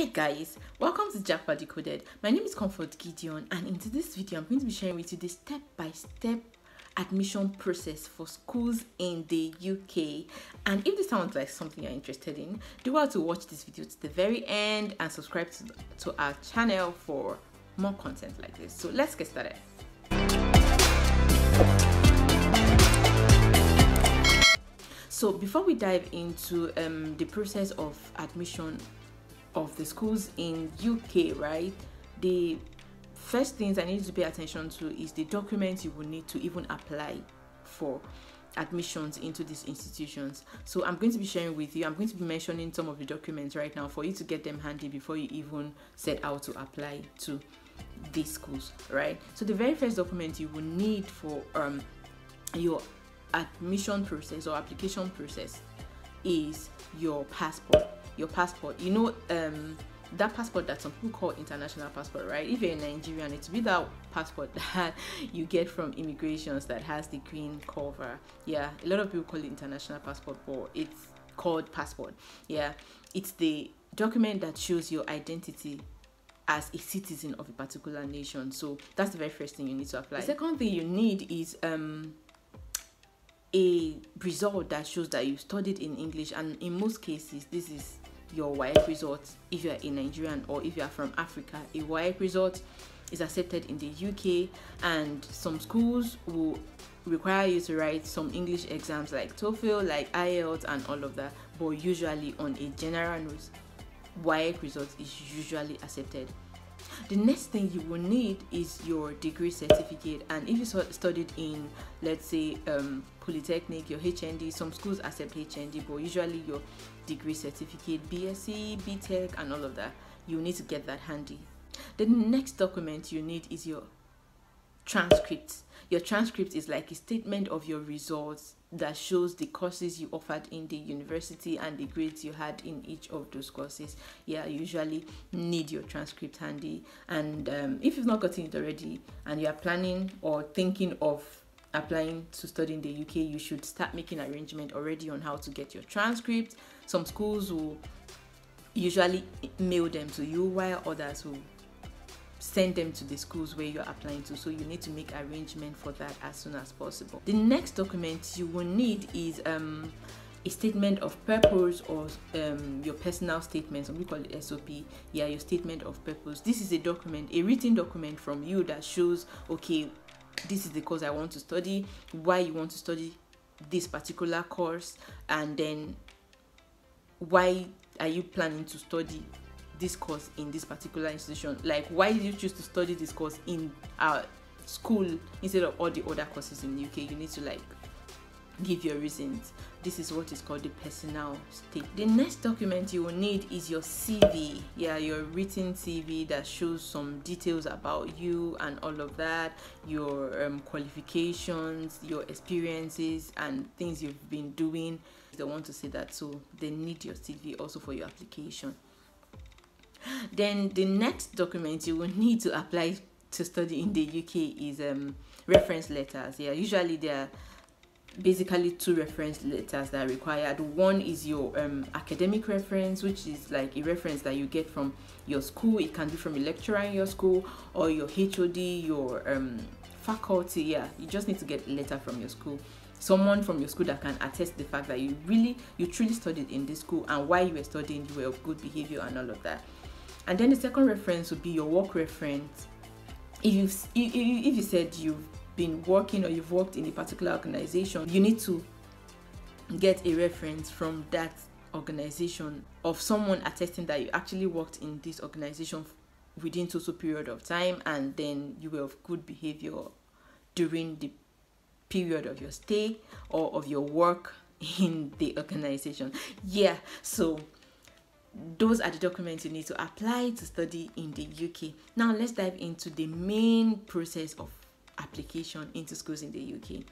Hey guys, welcome to Japa Decoded. My name is Comfort Gideon and in this video I'm going to be sharing with you the step-by-step admission process for schools in the UK. And if this sounds like something you're interested in, do well to watch this video to the very end and subscribe to, to our channel for more content like this. So let's get started. So before we dive into um, the process of admission of the schools in UK, right? The first things I need to pay attention to is the documents you will need to even apply for admissions into these institutions. So I'm going to be sharing with you, I'm going to be mentioning some of the documents right now for you to get them handy before you even set out to apply to these schools, right? So the very first document you will need for um, your admission process or application process is your passport your passport. You know, um, that passport that some people call international passport, right? If you're a Nigerian, it's be that passport that you get from immigrations that has the green cover. Yeah, a lot of people call it international passport, but it's called passport. Yeah, it's the document that shows your identity as a citizen of a particular nation. So that's the very first thing you need to apply. The second thing you need is um a result that shows that you studied in English, and in most cases, this is your WAEC result if you are a Nigerian or if you are from Africa. A WAEC result is accepted in the UK, and some schools will require you to write some English exams like TOEFL, like IELTS, and all of that. But usually, on a general note, WAEC result is usually accepted. The next thing you will need is your degree certificate, and if you studied in, let's say, um, Polytechnic, your HND, some schools accept HND, but usually your degree certificate, BSc, BTech, and all of that, you need to get that handy. The next document you need is your transcript. Your transcript is like a statement of your results that shows the courses you offered in the university and the grades you had in each of those courses. Yeah, usually need your transcript handy. And um, if you've not gotten it already and you are planning or thinking of applying to study in the UK, you should start making arrangement already on how to get your transcript. Some schools will usually mail them to you, while others will send them to the schools where you're applying to. So you need to make arrangement for that as soon as possible. The next document you will need is um, a statement of purpose or um, your personal statement. Some people call it SOP. Yeah, your statement of purpose. This is a document, a written document from you that shows, okay, this is the course I want to study, why you want to study this particular course, and then why are you planning to study this course in this particular institution? Like why did you choose to study this course in our school instead of all the other courses in the uk you need to like give your reasons. This is what is called the personal state. The next document you will need is your cv yeah your written cv that shows some details about you and all of that your um, qualifications your experiences and things you've been doing. They want to see that so they need your cv also for your application then the next document you will need to apply to study in the uk is um, reference letters. Yeah usually they're basically two reference letters that are required. One is your um, academic reference which is like a reference that you get from your school. It can be from a lecturer in your school or your hod your um, faculty. Yeah you just need to get a letter from your school. Someone from your school that can attest the fact that you really you truly studied in this school and why you were studying you were of good behavior and all of that and then the second reference would be your work reference if you if, you said you've been working or you've worked in a particular organization, you need to get a reference from that organization of someone attesting that you actually worked in this organization within a total period of time and then you were of good behavior during the period of your stay or of your work in the organization. Yeah, so those are the documents you need to apply to study in the UK. Now let's dive into the main process of application into schools in the UK.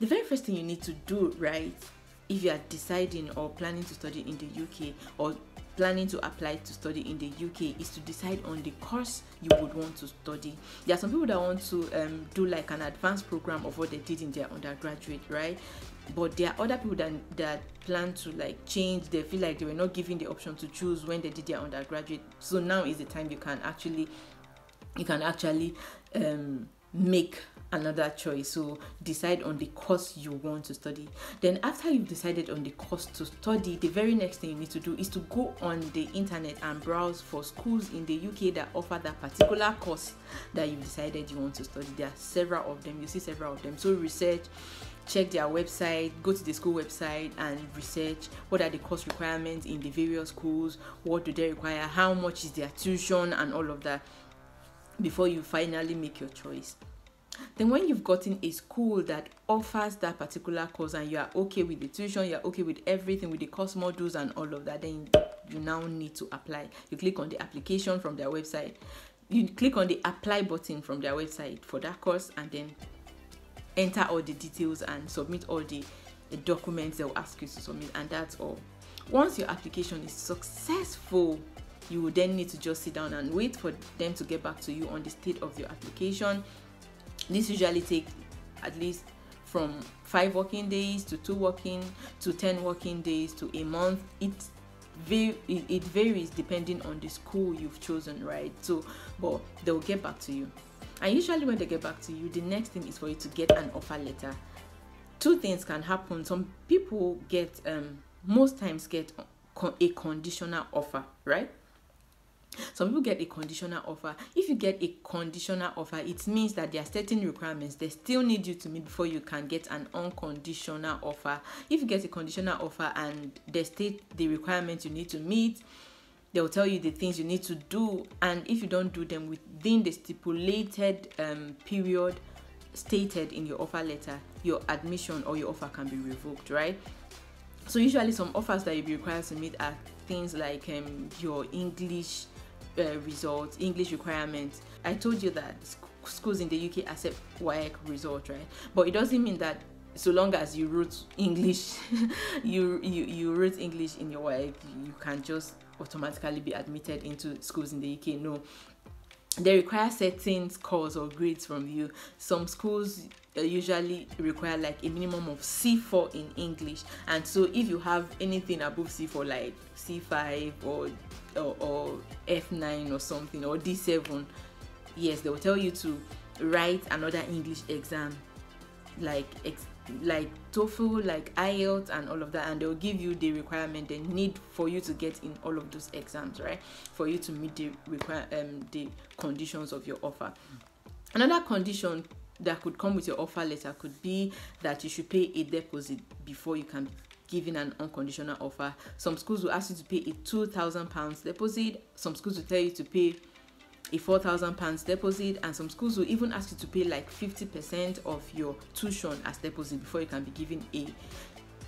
The very first thing you need to do, right, if you are deciding or planning to study in the UK or planning to apply to study in the UK is to decide on the course you would want to study. There are some people that want to um, do like an advanced program of what they did in their undergraduate, right? But there are other people that that plan to like change. They feel like they were not given the option to choose when they did their undergraduate. So now is the time you can actually you can actually um, make another choice. So decide on the course you want to study. Then after you've decided on the course to study the very next thing you need to do is to go on the internet and browse for schools in the uk that offer that particular course that you've decided you want to study. There are several of them. You see several of them. So research check their website go to the school website and research what are the course requirements in the various schools what do they require how much is their tuition and all of that before you finally make your choice. Then when you've gotten a school that offers that particular course and you are okay with the tuition you're okay with everything with the course modules and all of that then you now need to apply. You click on the application from their website. You click on the apply button from their website for that course and then enter all the details and submit all the, the documents they'll ask you to submit and that's all. Once your application is successful you will then need to just sit down and wait for them to get back to you on the state of your application. This usually takes at least from five working days to two working to 10 working days to a month. It it varies depending on the school you've chosen right? So but they'll get back to you and usually when they get back to you the next thing is for you to get an offer letter. Two things can happen. Some people get um most times get a conditional offer right? Some people get a conditional offer. If you get a conditional offer it means that there are certain requirements they still need you to meet before you can get an unconditional offer. If you get a conditional offer and they state the requirements you need to meet they'll tell you the things you need to do and if you don't do them within the stipulated um, period stated in your offer letter your admission or your offer can be revoked right? So usually some offers that you'll be required to meet are things like um, your english uh, results english requirements. I told you that schools in the uk accept WAEC results right? But it doesn't mean that so long as you wrote english you you you wrote english in your WAEC, you can just automatically be admitted into schools in the UK. No, they require certain scores or grades from you. Some schools uh, usually require like a minimum of C4 in English, and so if you have anything above C4, like C5 or or, or F9 or something or D7, yes, they will tell you to write another English exam, like ex- like TOEFL, like IELTS, and all of that, and they'll give you the requirement they need for you to get in all of those exams, right? For you to meet the require um the conditions of your offer. Another condition that could come with your offer letter could be that you should pay a deposit before you can given an unconditional offer. Some schools will ask you to pay a two thousand pounds deposit. Some schools will tell you to pay a 4,000 pounds deposit, and some schools will even ask you to pay like 50% of your tuition as deposit before you can be given a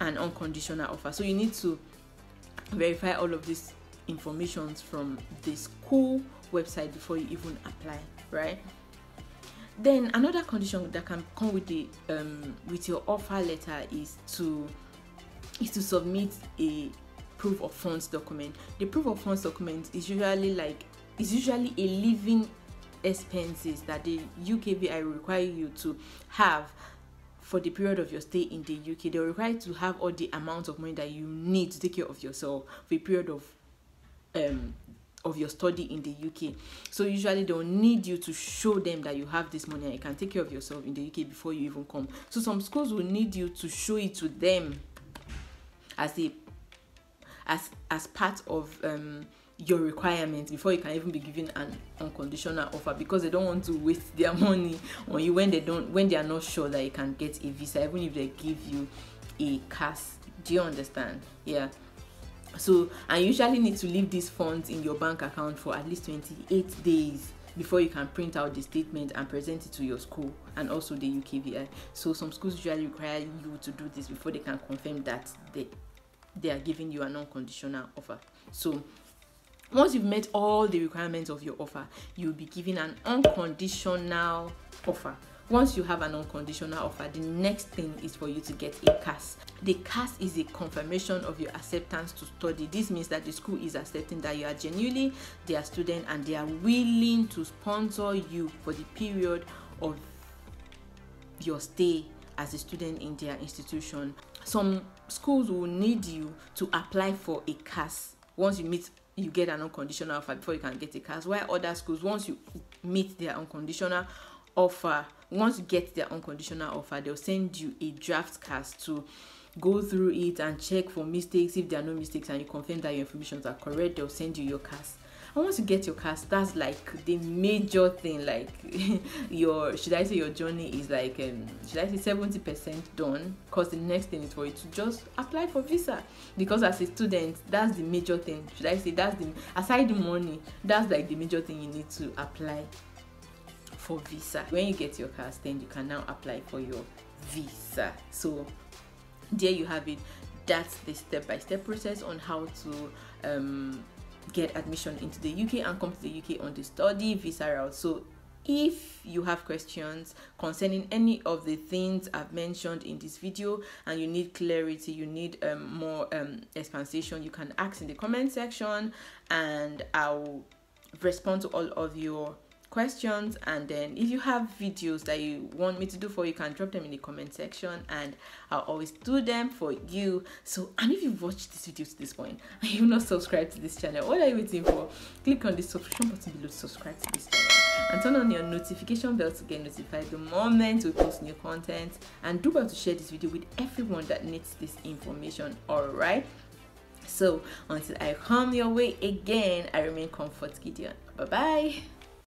an unconditional offer. So you need to verify all of these informations from the school website before you even apply, right? Then another condition that can come with the um, with your offer letter is to is to submit a proof of funds document. The proof of funds document is usually like is usually a living expenses that the UKVI require you to have for the period of your stay in the UK. They're required to have all the amount of money that you need to take care of yourself for a period of um of your study in the UK. So usually they'll need you to show them that you have this money and you can take care of yourself in the UK before you even come. So some schools will need you to show it to them as a as as part of um your requirements before you can even be given an unconditional offer because they don't want to waste their money on you when they don't when they are not sure that you can get a visa even if they give you a CAS. Do you understand? Yeah. So I usually need to leave these funds in your bank account for at least 28 days before you can print out the statement and present it to your school and also the UKVI. So some schools usually require you to do this before they can confirm that they they are giving you an unconditional offer. So once you've met all the requirements of your offer you'll be given an unconditional offer. Once you have an unconditional offer the next thing is for you to get a CAS. The CAS is a confirmation of your acceptance to study. This means that the school is accepting that you are genuinely their student and they are willing to sponsor you for the period of your stay as a student in their institution. Some schools will need you to apply for a CAS. Once you meet you get an unconditional offer before you can get a CAS while other schools once you meet their unconditional offer once you get their unconditional offer they'll send you a draft CAS to go through it and check for mistakes. If there are no mistakes and you confirm that your information are correct they'll send you your CAS and once you get your CAS that's like the major thing like your should i say your journey is like um should i say 70 percent done? Because the next thing is for you to just apply for visa. Because as a student that's the major thing. Should i say that's the aside the money that's like the major thing you need to apply for visa. When you get your CAS then you can now apply for your visa. So there you have it. That's the step-by-step process on how to um, get admission into the uk and come to the uk on the study visa route. So if you have questions concerning any of the things I've mentioned in this video and you need clarity, you need um, more um, expansion, you can ask in the comment section and I'll respond to all of your questions and then if you have videos that you want me to do for you, can drop them in the comment section and I'll always do them for you. So and if you've watched this video to this point and you've not subscribed to this channel what are you waiting for? Click on the subscription button below to subscribe to this channel and turn on your notification bell to get notified the moment we post new content. And do well to share this video with everyone that needs this information all right so until i come your way again i remain comfort gideon. Bye bye